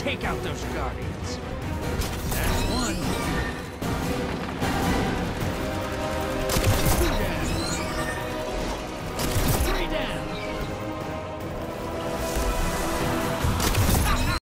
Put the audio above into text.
Take out those guardians.